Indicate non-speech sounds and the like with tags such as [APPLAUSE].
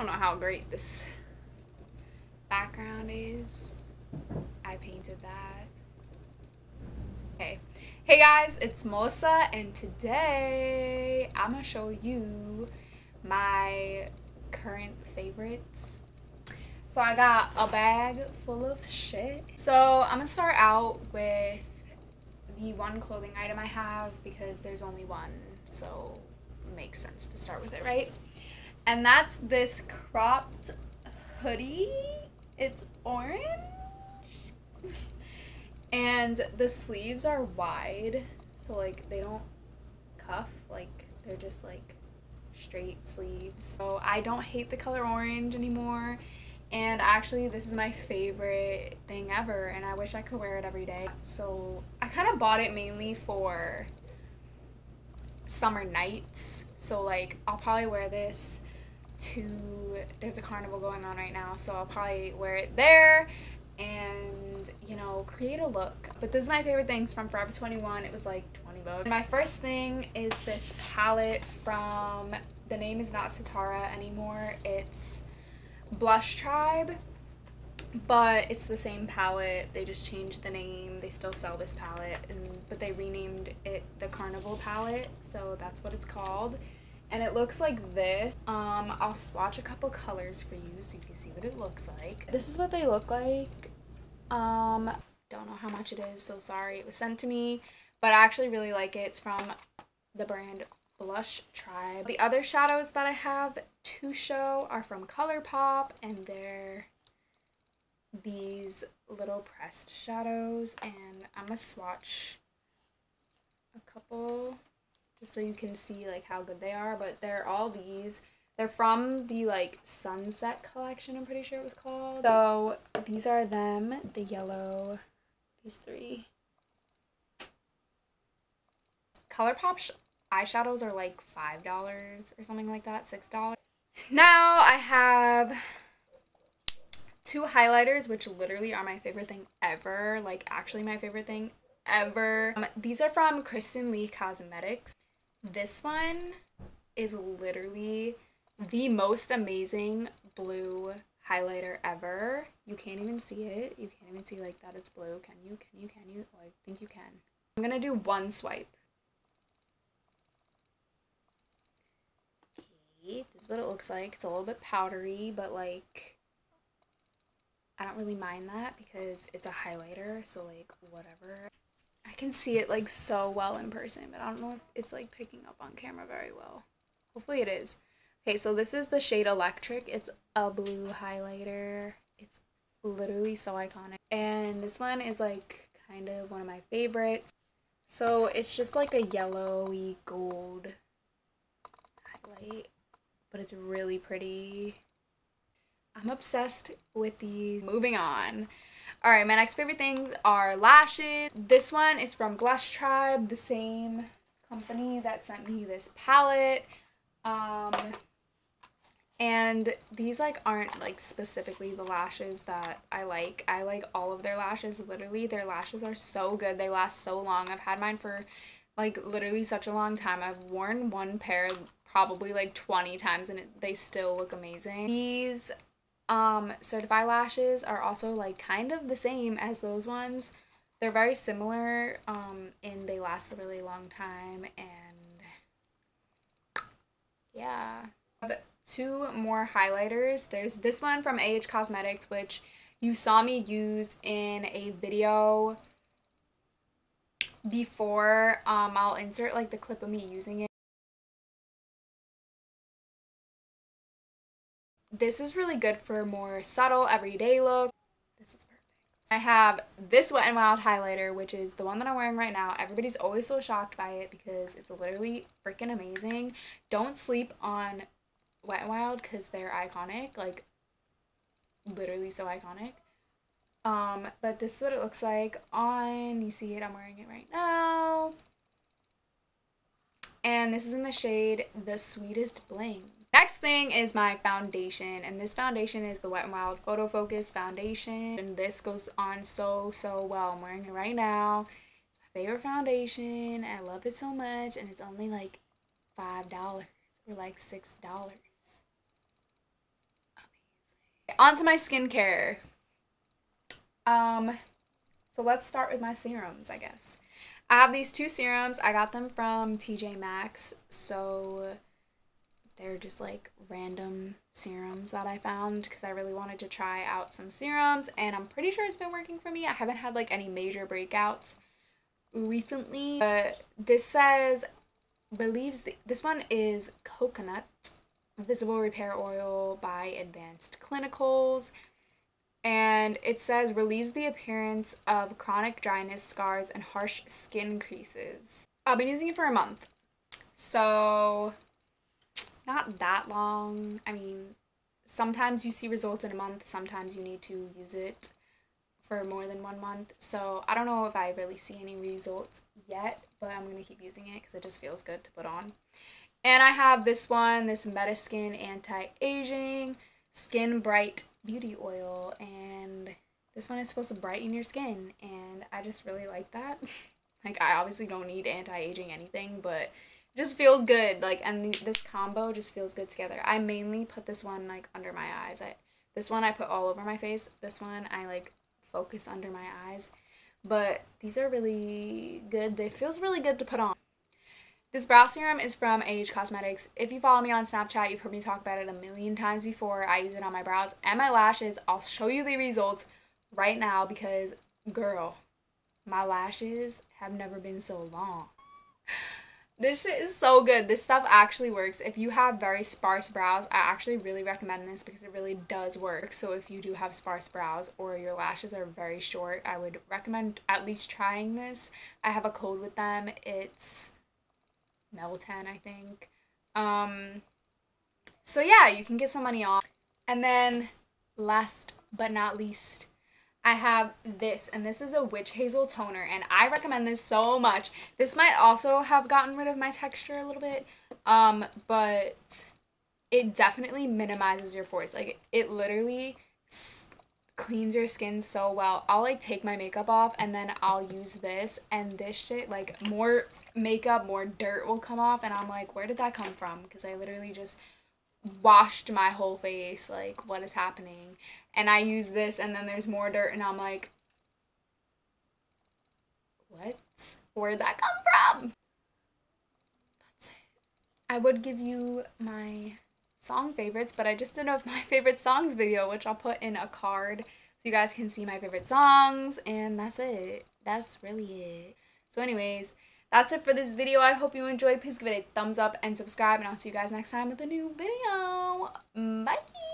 don't know how great this background is. I painted that. Okay. Hey guys, it's Melissa and today I'm gonna show you my current favorites. So I got a bag full of shit. So I'm gonna start out with the one clothing item I have because there's only one, so makes sense to start with it, right? And that's this cropped hoodie. It's orange. And the sleeves are wide, so like they don't cuff, like they're just like straight sleeves. So I don't hate the color orange anymore. And actually, this is my favorite thing ever, and I wish I could wear it every day. So I kind of bought it mainly for summer nights. So like, I'll probably wear this to, there's a carnival going on right now, so I'll probably wear it there and, you know, create a look. But this is my favorite things from Forever 21. It was like 20 bucks. My first thing is this palette from, the name is not Satara anymore. It's Blush Tribe, but it's the same palette. They just changed the name. They still sell this palette, and but they renamed it the Carnival palette, so that's what it's called. And it looks like this. Um, I'll swatch a couple colors for you so you can see what it looks like. This is what they look like. Um, don't know how much it is, so sorry. It was sent to me, but I actually really like it. It's from the brand Blush Tribe. The other shadows that I have to show are from ColourPop and they're these little pressed shadows and I'm gonna swatch a couple just so you can see like how good they are but they're all these they're from the like sunset collection i'm pretty sure it was called so these are them the yellow these three ColourPop eyeshadows are like $5 or something like that, $6. Now I have two highlighters, which literally are my favorite thing ever. Like, actually my favorite thing ever. Um, these are from Kristen Leigh Cosmetics. This one is literally the most amazing blue highlighter ever. You can't even see it. You can't even see like that it's blue. Can you? Can you? Can you? Oh, I think you can. I'm gonna do one swipe. Okay, This is what it looks like. It's a little bit powdery, but like, I don't really mind that because it's a highlighter, so like, whatever. I can see it like so well in person, but I don't know if it's like picking up on camera very well. Hopefully it is. Okay, so this is the shade Electric. It's a blue highlighter. It's literally so iconic. And this one is like kind of one of my favorites. So it's just like a yellowy gold highlight but it's really pretty. I'm obsessed with these. Moving on. Alright, my next favorite things are lashes. This one is from Blush Tribe, the same company that sent me this palette. Um, and these like aren't like specifically the lashes that I like. I like all of their lashes. Literally, their lashes are so good. They last so long. I've had mine for like literally such a long time. I've worn one pair probably like 20 times and it, they still look amazing. These um, certified lashes are also like kind of the same as those ones. They're very similar um, and they last a really long time and yeah. Two more highlighters. There's this one from AH Cosmetics which you saw me use in a video before. Um, I'll insert like the clip of me using it. This is really good for more subtle everyday look. This is perfect. I have this Wet n Wild highlighter, which is the one that I'm wearing right now. Everybody's always so shocked by it because it's literally freaking amazing. Don't sleep on Wet n Wild because they're iconic, like literally so iconic. Um, but this is what it looks like on, you see it, I'm wearing it right now. And this is in the shade The Sweetest Bling. Thing is my foundation, and this foundation is the Wet n Wild Photo Focus Foundation, and this goes on so, so well. I'm wearing it right now. It's my favorite foundation. I love it so much, and it's only like $5 or like $6. on to my skincare. Um, so let's start with my serums, I guess. I have these two serums. I got them from TJ Maxx. So they're just like random serums that I found because I really wanted to try out some serums and I'm pretty sure it's been working for me. I haven't had like any major breakouts recently. Uh, this says relieves the, this one is coconut visible repair oil by advanced clinicals and it says relieves the appearance of chronic dryness scars and harsh skin creases i've been using it for a month so not that long. I mean sometimes you see results in a month sometimes you need to use it for more than one month. So i don't know if i really see any results yet but i'm going to keep using it because it just feels good to put on. And i have this one this metaskin anti-aging skin bright beauty oil and this one is supposed to brighten your skin and I just really like that. [LAUGHS] like I obviously don't need anti-aging anything, but just feels good. Like and this combo just feels good together. I mainly put this one like under my eyes. I this one I put all over my face. This one I like focus under my eyes. But these are really good. They feels really good to put on. This brow serum is from AH Cosmetics. If you follow me on Snapchat, you've heard me talk about it a million times before. I use it on my brows and my lashes. I'll show you the results right now because, girl, my lashes have never been so long. [LAUGHS] This shit is so good. This stuff actually works. If you have very sparse brows, I actually really recommend this because it really does work. So if you do have sparse brows or your lashes are very short, I would recommend at least trying this. I have a code with them. It's Melton, I think. Um, so yeah, you can get some money off. And then last but not least, I have this, and this is a Witch Hazel toner, and I recommend this so much. This might also have gotten rid of my texture a little bit, um, but it definitely minimizes your pores. Like, it literally cleans your skin so well. I'll, like, take my makeup off, and then I'll use this, and this shit, like, more makeup, more dirt will come off. And I'm like, where did that come from? Because I literally just washed my whole face. Like, what is happening? And I use this, and then there's more dirt, and I'm like, what? Where'd that come from? That's it. I would give you my song favorites, but I just did a my [LAUGHS] favorite songs video, which I'll put in a card so you guys can see my favorite songs, and that's it. That's really it. So anyways, that's it for this video. I hope you enjoyed. Please give it a thumbs up and subscribe, and I'll see you guys next time with a new video. Bye!